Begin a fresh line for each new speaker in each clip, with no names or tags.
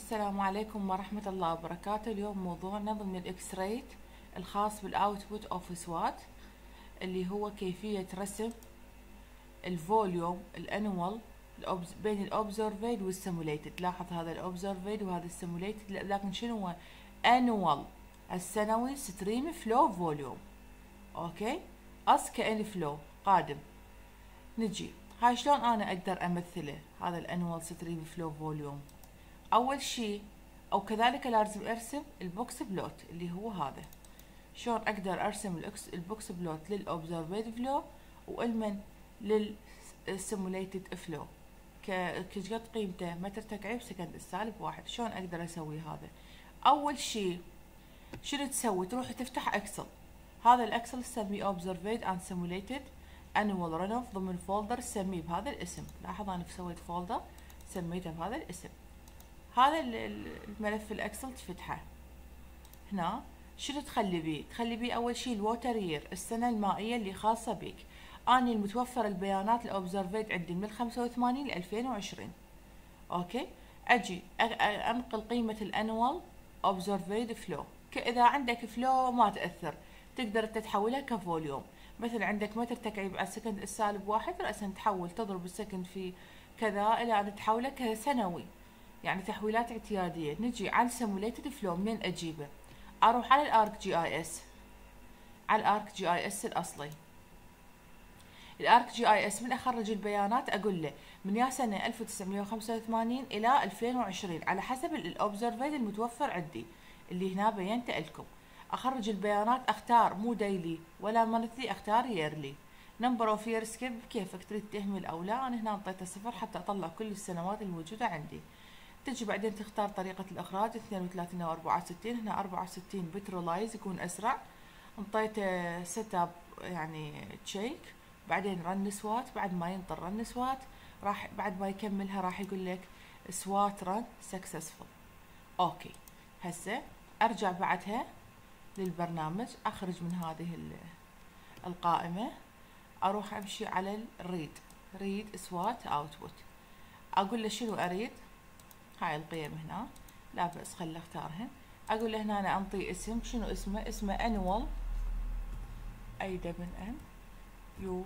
السلام عليكم ورحمة الله وبركاته. اليوم موضوعنا ضمن الاكس ريت الخاص بال output of SWAT اللي هو كيفية رسم الفوليوم الأنوال بين الاوبزرفيد والسيموليتد لاحظ هذا ال observed وهذا ال simulated لكن شنو هو annual السنوي stream flow volume okay؟ اس كان flow قادم. نجي. هاي شلون أنا أقدر أمثله؟ هذا ال annual stream flow volume أول شيء أو كذلك لازم أرسم ال box plot اللي هو هذا. شلون أقدر أرسم ال box plot لل observed flow وألمن لل simulated flow كقد قيمته متر تكعيب second السالب واحد. شلون أقدر أسوي هذا؟ أول شيء شنو تسوي؟ تروح تفتح اكسل هذا الأكسل تسميه observed and simulated annual runoff ضمن folder سميه بهذا الاسم. لاحظ أنا سويت folder سميته بهذا الاسم. هذا الملف الإكسل تفتحه. هنا شنو تخلي بيه تخلي بيه أول شيء ال water year السنة المائية اللي خاصة بيك. أني المتوفر البيانات ال observed عندي من 85 ل 2020 okay؟ أجي أنقل قيمة ال annual observed flow إذا عندك flow ما تأثر. تقدر تحولها ك volume مثل عندك متر تكعيب على ال second السالب واحد رأسا تحول تضرب ال second في كذا إلى أن تحوله كسنوي. يعني تحويلات اعتيادية. نجي على ال simulated flow منين أجيبه. أروح على الارك جي اي اس على الارك جي اي اس الأصلي. الارك جي اي اس من أخرج البيانات أقول له من يا سنه 1985 إلى 2020 على حسب ال observed المتوفر عندي. اللي هنا بينته لكم أخرج البيانات أختار مو daily ولا monthly أختار yearly number of year skip كيفك تريد تهمل أو لا أنا هنا انطيته صفر حتى أطلع كل السنوات الموجودة عندي. تجي بعدين تختار طريقة الإخراج 32 أو 64 هنا 64 بترلايز يكون أسرع. انطيته setup يعني check بعدين run SWAT بعد ما ينطر run SWAT راح بعد ما يكملها راح يقول لك SWAT run successful okay هسه أرجع بعدها للبرنامج. أخرج من هذه القائمة. أروح أمشي على ال read read SWAT output أقول له شنو أريد؟ هاي القيم هنا. لا بأس خل أختارها. أقول له هنا أنا أنطي اسم. شنو اسمه؟ اسمه annual أي double n؟ u.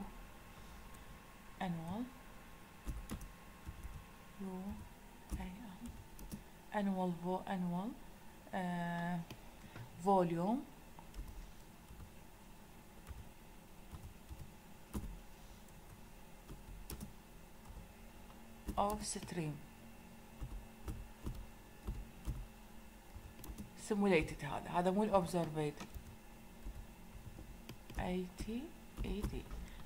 annual يو. أي أن. annual فو annual آه volume of stream simulated هذا. هذا مو الاوبزرفيد اي تي اي تي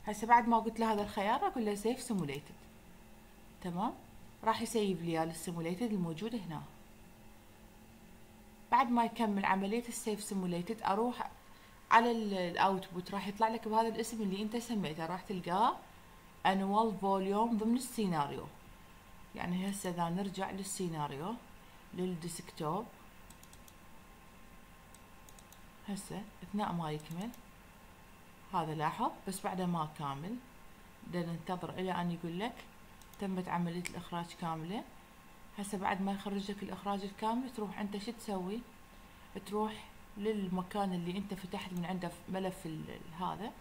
هسه بعد ما قلت له هذا الخيار أقول له save simulated تمام؟ راح ي save لي ال simulated الموجود هنا. بعد ما يكمل عملية ال save simulated أروح على ال output راح يطلع لك بهذا الاسم اللي أنت سميته. راح تلقاه annual volume ضمن السيناريو. يعني هسه إذا نرجع للسيناريو لل desktop. هسه اثناء ما يكمل. هذا لاحظ بس بعده ما كامل. بدنا ننتظر إلى أن يقول لك تمت عملية الإخراج كاملة. هسه بعد ما يخرج لك الإخراج الكامل تروح أنت شو تسوي؟ تروح للمكان اللي أنت فتحت من عنده ملف هذا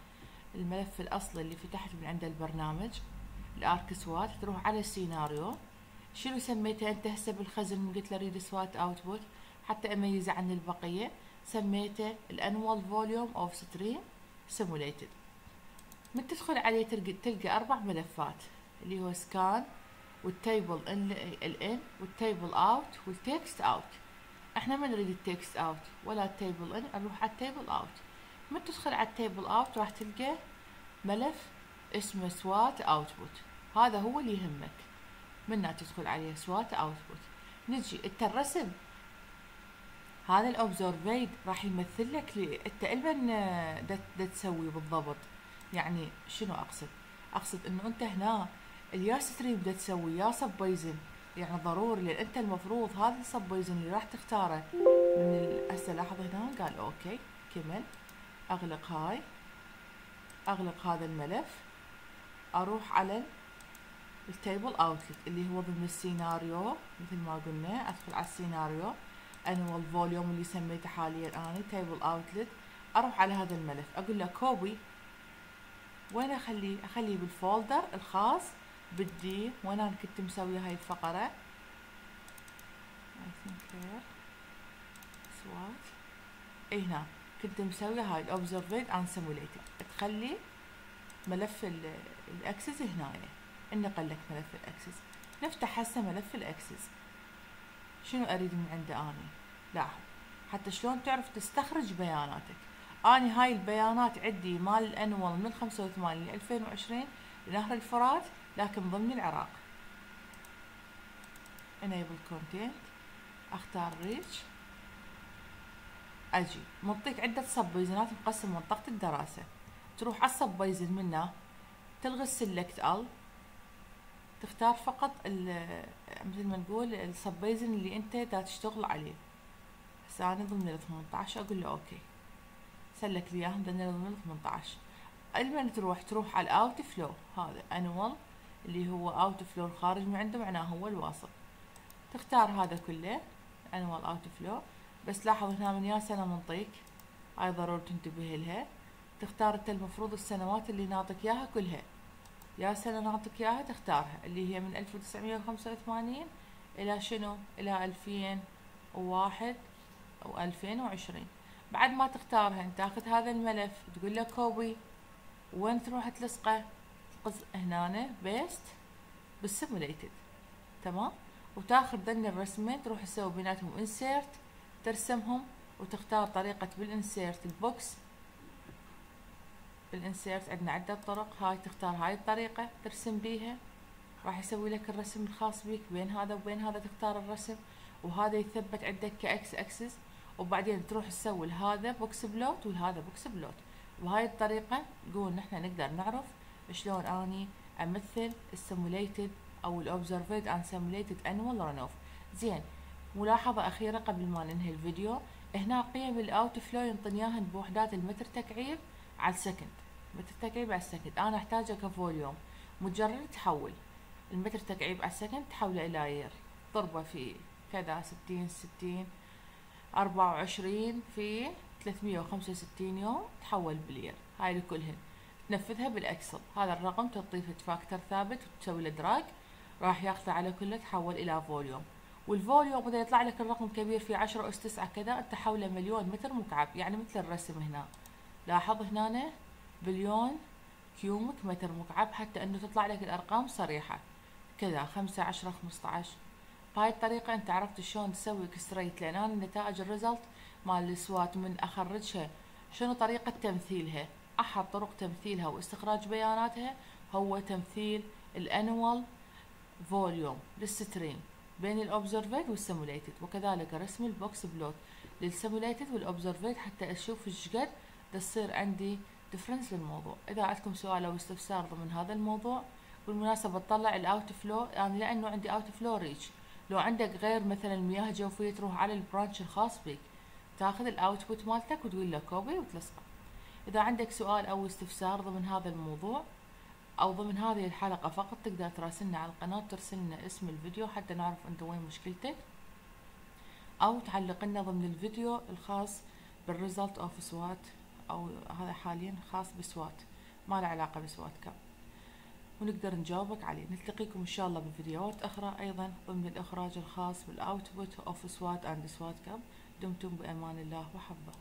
الملف الاصلي اللي فتحت من عنده البرنامج ال ArcSWAT. تروح على السيناريو. شنو سميته أنت هسه بالخزن؟ قلت له read SWAT output. حتى أميزه عن البقية. سميته ال annual volume of stream simulated. من تدخل عليه تلقى, تلقى أربع ملفات اللي هو scan وال table in الان وال table out وال text out إحنا ما نريد ال text out ولا ال table in نروح على ال table out من تدخل على ال table out راح تلقى ملف اسمه SWAT output هذا هو اللي يهمك منها تدخل عليه سوات اوتبوت نجي انت الرسم هذا الاوبزرفيد راح يمثل لك أنت إلبن دا تسوي بالضبط. يعني شنو أقصد؟ أقصد إنه أنت هنا اليا ستريم دا تسوي يا سبويزن يعني ضروري لأن أنت المفروض هذا السبويزن اللي راح تختاره من هسه لاحظ هنا قال أوكي كمل. أغلق هاي. أغلق هذا الملف. أروح على ال table outlet اللي هو ضمن السيناريو مثل ما قلنا أدخل على السيناريو. annual volume اللي سميته حاليا أنا table outlet. أروح على هذا الملف. أقول له copy وين أخليه؟ أخليه بال folder الخاص. بال D وين أنا كنت مسوية هاي SWAT اي هنا. كنت مسوية هاي ال observed and simulated تخلي ملف ال Access هنايا انقل لك ملف ال Access نفتح هسه ملف ال Access شنو أريد من عنده اني لاحظ حتى شلون تعرف تستخرج بياناتك. اني هاي البيانات عندي مال ال annual من 85 ل 2020 لنهر الفرات لكن ضمن العراق. Enable content. أختار reach. أجي. منطيك عدة subbasin ات مقسم منطقة الدراسة. تروح على ال subbasin منه تلغي ال select all تختار فقط مثل ما نقول ال subbasin اللي أنت دا تشتغل عليه. أنا ضمن ال 18 أقول له OK. select لي إياهم ضمن ال 18 المن تروح تروح على ال outflow هذا annual اللي هو outflow الخارج من عنده معناه هو الواصل. تختار هذا كله annual outflow بس لاحظ هنا من يا سنة منطيك هاي ضروري تنتبه لها. تختار أنت المفروض السنوات اللي ناطك إياها كلها. يا سنة ناطك إياها تختارها. اللي هي من ألف وتسعمية وخمسة وثمانين إلى شنو؟ إلى ألفين وواحد. أو ألفين وعشرين. بعد ما تختارها انت تاخذ هذا الملف تقول له copy وين تروح تلصقه. تلصق هنا paste بال simulated. تمام؟ وتاخذ ذن الرسمين تروح تسوي بيناتهم insert ترسمهم وتختار طريقة بال insert ال box. بال insert عندنا عدة طرق. هاي تختار هاي الطريقة ترسم بيها. راح يسوي لك الرسم الخاص بيك. بين هذا وبين هذا تختار الرسم. وهذا يثبت عندك كأكس أكسس. وبعدين تروح تسوي هذا box plot وهذا box plot. بهاي الطريقة نقول نحن نقدر نعرف شلون أني أمثل ال simulated أو ال observed and simulated annual run زين ملاحظة أخيرة قبل ما ننهي الفيديو. هنا قيم ال outflow ينطيني إياهن بوحدات المتر تكعيب على ال second. متر تكعيب على ال second. أنا أحتاجه ك volume. مجرد تحول. المتر تكعيب على ال second تحوله إلى year ضربة في كذا ستين ستين. أربعة وعشرين في ثلاثمية وخمسة وستين يوم تحول بال year. هاي لكلهن. تنفذها بال Excel. هذا الرقم تضيفه factor ثابت وتسوي له drag. راح ياخذه على كله تحول إلى volume. وال volume إذا يطلع لك الرقم كبير في 10 اس 9 كذا أنت حوله مليون متر مكعب يعني مثل الرسم هنا. لاحظ هنا billion cubic متر مكعب حتى إنه تطلع لك الأرقام صريحة. كذا خمسة عشرة خمسة عشر. بهاي الطريقة أنت عرفت شلون تسوي extract لأن أنا النتائج ال result مال ال SWAT من أخرجها. شنو طريقة تمثيلها؟ أحد طرق تمثيلها واستخراج بياناتها هو تمثيل ال annual volume لل stream بين ال observed وال simulated وكذلك رسم ال box plot لل simulated وال observed حتى أشوف إيش قد تصير عندي difference للموضوع. إذا عندكم سؤال أو استفسار ضمن هذا الموضوع بالمناسبة تطلع ال outflow يعني لأنه عندي outflow reach لو عندك غير مثلا مياه جوفية تروح على ال branch الخاص بك. تاخذ ال output مالتك وتقول له copy وتلصقه. إذا عندك سؤال أو استفسار ضمن هذا الموضوع أو ضمن هذه الحلقة فقط تقدر تراسلنا على القناة ترسل لنا اسم الفيديو حتى نعرف أنت وين مشكلتك. أو تعلق لنا ضمن الفيديو الخاص بال result of SWAT أو هذا حاليا خاص ب SWAT ما له علاقة ب SWAT-CUP ونقدر نجاوبك عليه. نلتقيكم إن شاء الله بفيديوهات أخرى أيضا ضمن الإخراج الخاص بال output of SWAT and SWAT-CUP دمتم بأمان الله وحفظه.